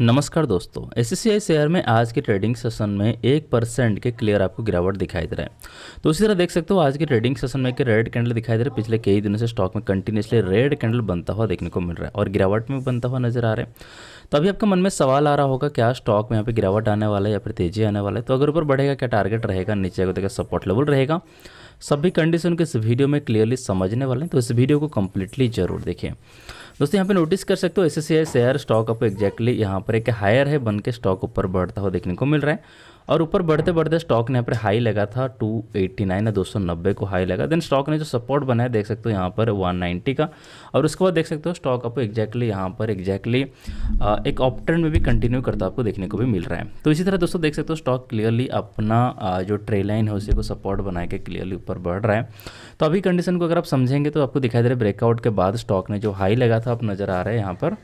नमस्कार दोस्तों S share में आज के ट्रेडिंग सेशन में एक परसेंट के क्लियर आपको गिरावट दिखाई दे रहा है। तो उसी तरह देख सकते हो, आज के ट्रेडिंग सेशन में के रेड कैंडल दिखाई दे रहा है। पिछले कई दिनों से स्टॉक में कंटिन्यूसली रेड कैंडल बनता हुआ देखने को मिल रहा है और गिरावट में बनता हुआ नज़र आ रहा है। तो अभी आपके मन में सवाल आ रहा होगा, क्या स्टॉक में यहाँ पे गिरावट आने वाला है या फिर तेज़ी आने वाला है? तो अगर ऊपर बढ़ेगा, क्या टारगेट रहेगा? नीचे अगर देखा सपोर्ट लेवल रहेगा? सभी कंडीशन को इस वीडियो में क्लियरली समझने वाले हैं तो इस वीडियो को कम्प्लीटली ज़रूर देखें। दोस्तों, यहाँ पे नोटिस कर सकते हो as share stock up exactly यहाँ पर एक हायर है, बन के स्टॉक ऊपर बढ़ता हुआ देखने को मिल रहा है। और ऊपर बढ़ते बढ़ते स्टॉक ने यहाँ पर हाई लगा था 289 या 290 को हाई लगा। देन स्टॉक ने जो सपोर्ट बनाया, देख सकते हो यहाँ पर 190 का। और उसके बाद देख सकते हो स्टॉक आपको एग्जैक्टली यहाँ पर एग्जैक्टली एक ऑप ट्रेंड में भी कंटिन्यू करता आपको देखने को भी मिल रहा है। तो इसी तरह दोस्तों देख सकते हो स्टॉक क्लियरली अपना जो ट्रे लाइन है, उसी को सपोर्ट बना के क्लियरली ऊपर बढ़ रहा है। तो अभी कंडीशन को अगर आप समझेंगे तो आपको दिखाई दे रहा है ब्रेकआउट के बाद स्टॉक ने जो हाई लगा था आप नज़र आ रहा है यहाँ पर।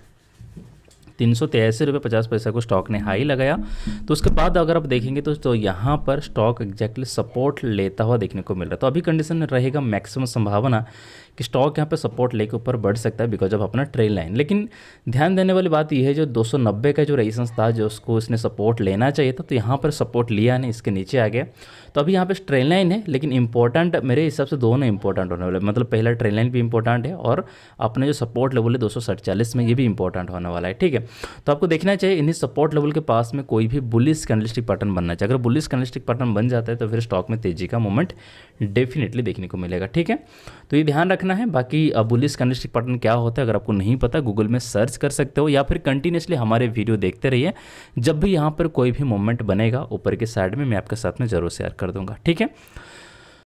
तीन सौ तिरासी रुपये पचास पैसा को स्टॉक ने हाई लगाया। तो उसके बाद अगर आप देखेंगे तो, तो यहाँ पर स्टॉक एग्जैक्टली सपोर्ट लेता हुआ देखने को मिल रहा है। तो अभी कंडीशन रहेगा मैक्सिमम संभावना कि स्टॉक यहाँ पे सपोर्ट लेके ऊपर बढ़ सकता है बिकॉज़ ऑफ़ अपना ट्रेल लाइन लेकिन ध्यान देने वाली बात यह है जो 290 का जो रेजिस्टेंस था जो उसको इसने सपोर्ट लेना चाहिए था तो यहाँ पर सपोर्ट लिया नहीं इसके नीचे आ गया। तो अभी यहाँ पे ट्रेन लाइन है लेकिन इंपॉर्टेंट मेरे हिसाब से दोनों इंपॉर्टेंट होने वाले मतलब पहला ट्रेन लाइन भी इंपॉर्टेंट है और अपने जो सपोर्ट लेवल है दो में ये भी इंपॉर्टेंट होने वाला है ठीक है? तो आपको देखना चाहिए, इन्हीं सपोर्ट लेवल के पास में कोई भी बुलिस कैंडलस्टिक पैटर्न बनना चाहिए। अगर बुलिस कैंडलस्टिक पैटर्न बन जाता है तो फिर स्टॉक में तेज़ी का मूवमेंट डेफिनेटली देखने को मिलेगा, ठीक है? तो ये ध्यान रखना है, बाकी बुलिस कैंडलस्टिक पैटर्न क्या होता है, अगर आपको नहीं पता गूगल में सर्च कर सकते हो, या फिर कंटिन्यूसली हमारे वीडियो देखते रहिए। जब भी यहाँ पर कोई भी मूवमेंट बनेगा, ऊपर के साइड में मैं आपके साथ में ज़रूर शेयर कर दूँगा, ठीक है?